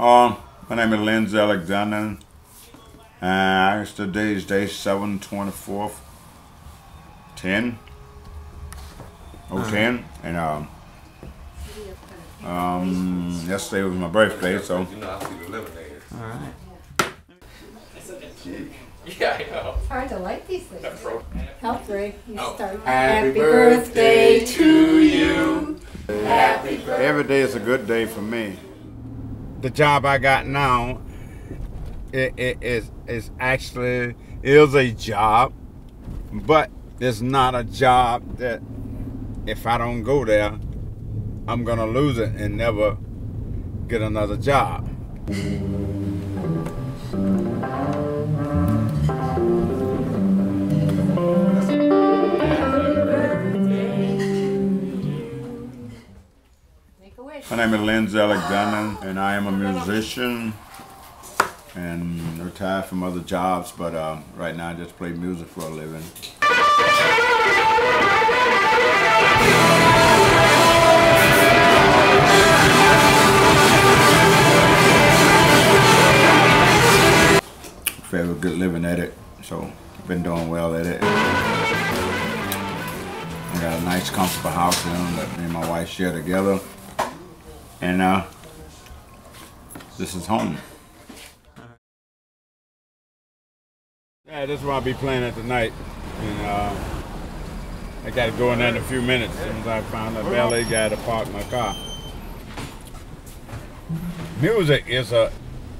Um, my name is Linsey Alexander. Uh, today is day 724th, 10, oh, 10. And um, um, yesterday was my birthday, so. You know, I see the lemonade. All right. Yeah, I know. It's hard to light these things. Help Ray. You start. Happy birthday to you. Happy birthday. Every day is a good day for me. The job I got now, it, it is is actually is a job, but it's not a job that if I don't go there, I'm gonna lose it and never get another job. Name is Linsey Alexander, and I am a musician and retired from other jobs, but uh, right now I just play music for a living. Fairly good living at it, so been doing well at it. I got a nice, comfortable house you know, that me and my wife share together. And uh, this is home. Yeah, this is where I'll be playing at tonight. And uh, I got to go in there in a few minutes as soon as I find a valet guy to park my car. Music is a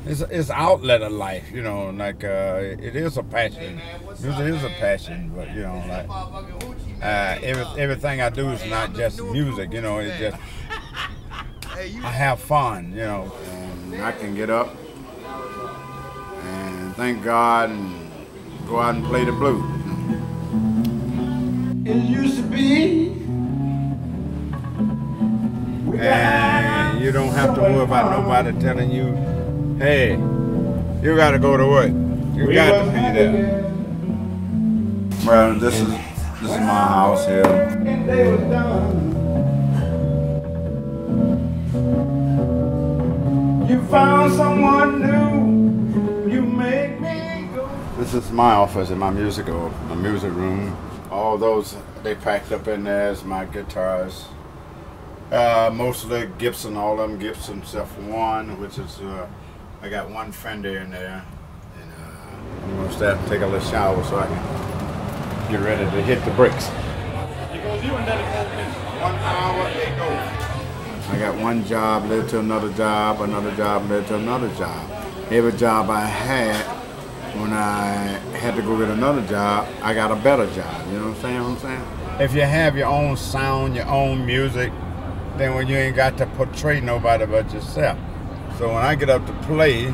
it's it's outlet of life, you know. Like uh, it is a passion. Music is a passion, but you know, like uh, every, everything I do is not just music. You know, it's just I have fun, you know. And I can get up and thank God and go out and play the blues. It used to be. And you don't have to worry about nobody telling you, hey, you got to go to work. You got to be there. Well, this is this is my house here. Found someone new. You make me go. This is my office in my musical, my music room. All those they packed up in there is my guitars. Uh, mostly Gibson, all of them Gibson except for one, which is uh, I got one Fender in there, and uh, I'm gonna start take a little shower so I can get ready to hit the bricks. I got one job led to another job, another job led to another job. Every job I had, when I had to go get another job, I got a better job. You know what I'm saying? What I'm saying? If you have your own sound, your own music, then when you ain't got to portray nobody but yourself. So when I get up to play,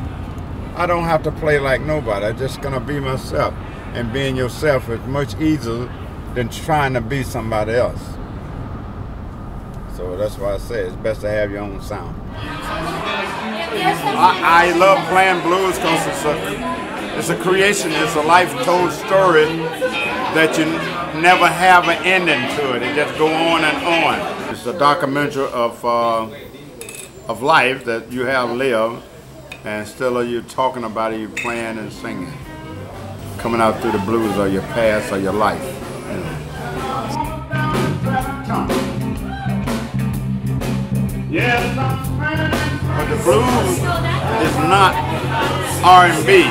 I don't have to play like nobody. I'm just gonna be myself. And being yourself is much easier than trying to be somebody else. So that's why I say it's best to have your own sound. I, I love playing blues because it's a, it's a creation, it's a life told story that you never have an ending to it. It just go on and on. It's a documentary of uh, of life that you have lived, and still are you talking about it, you playing and singing, coming out through the blues of your past or your life. Yeah but the blues is not R&B.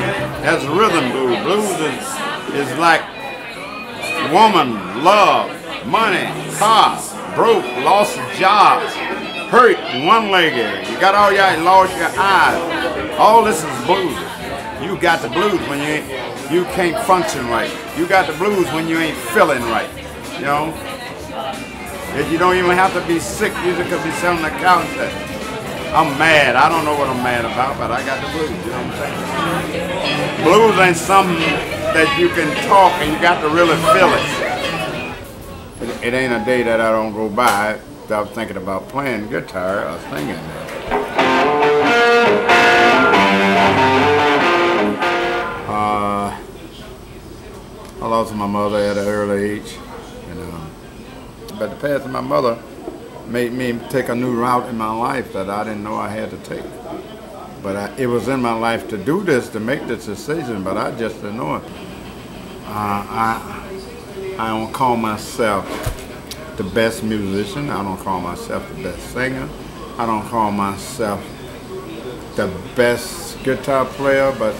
That's rhythm blues. Blues is, is like woman, love, money, car, broke, lost jobs, hurt, one-legged. You got all your lost your eyes. All this is blues. You got the blues when you you can't function right. You got the blues when you ain't feeling right. You know. If you don't even have to be sick, just could be selling the couch. I'm mad. I don't know what I'm mad about, but I got the blues. You know what I'm saying? Blues ain't something that you can talk and you got to really feel it. It, it ain't a day that I don't go by without thinking about playing guitar or singing. Uh, I lost my mother at an early age, but the passing of my mother made me take a new route in my life that I didn't know I had to take. But I, it was in my life to do this, to make this decision, but I just didn't know it. Uh, I, I don't call myself the best musician. I don't call myself the best singer. I don't call myself the best guitar player, but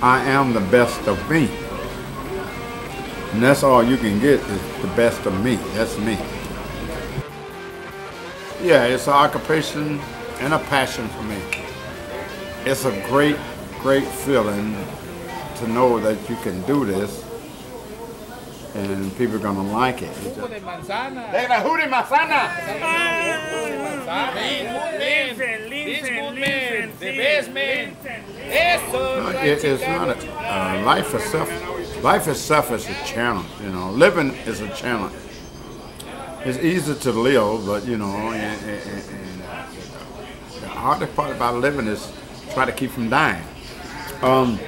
I am the best of me. And that's all you can get is the best of me. That's me. Yeah, it's an occupation and a passion for me. It's a great, great feeling to know that you can do this and people are going to like it. Jugo de manzana. ¡De la Judy Manzana! Lincoln, Lincoln, the best man. Eso. No, it, it's not a, uh, life itself. Life itself is a challenge. You know, living is a challenge. It's easy to live, but you know, and, and, and uh, the hardest part about living is try to keep from dying. Um,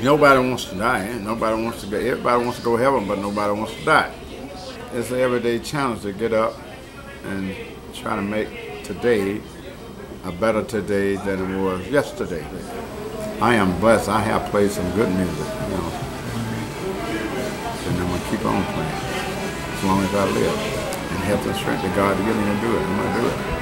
nobody wants to die. Nobody wants to go. Everybody wants to go heaven, but nobody wants to die. It's an everyday challenge to get up and try to make today a better today than it was yesterday. I am blessed. I have played some good music, you know. And I'm gonna keep on playing as long as I live. And health and strength that God to give me to do it. I'm gonna do it.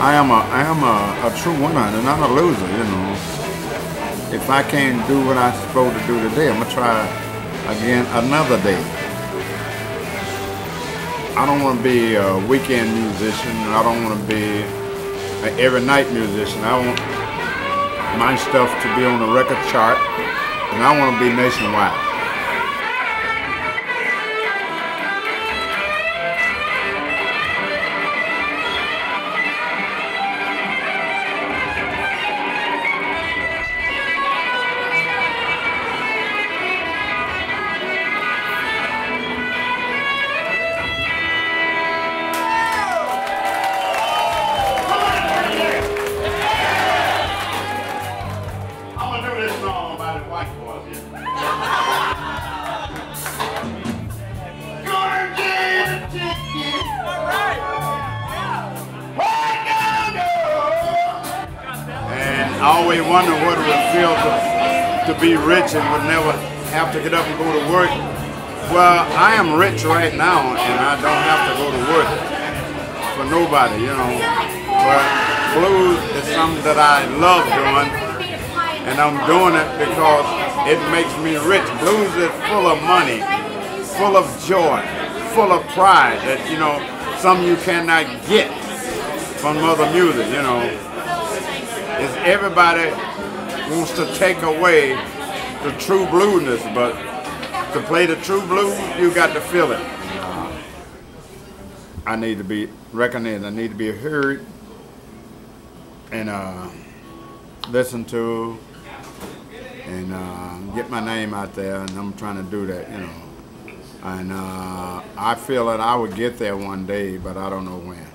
I am a I am a, a true winner and I'm not a loser, you know. If I can't do what I'm supposed to do today, I'm gonna try again another day. I don't want to be a weekend musician. I don't want to be an every night musician. I want my stuff to be on the record chart, and I want to be nationwide. Always wonder what it would feel to, to be rich and would never have to get up and go to work. Well, I am rich right now and I don't have to go to work for nobody, you know. But blues is something that I love doing and I'm doing it because it makes me rich. Blues is full of money, full of joy, full of pride that, you know, some you cannot get from other music, you know. Is everybody wants to take away the true bluesness, but to play the true blues, you got to feel it. I need to be recognized. I need to be heard and uh, listened to and uh, get my name out there, and I'm trying to do that, you know. And uh, I feel that I would get there one day, but I don't know when.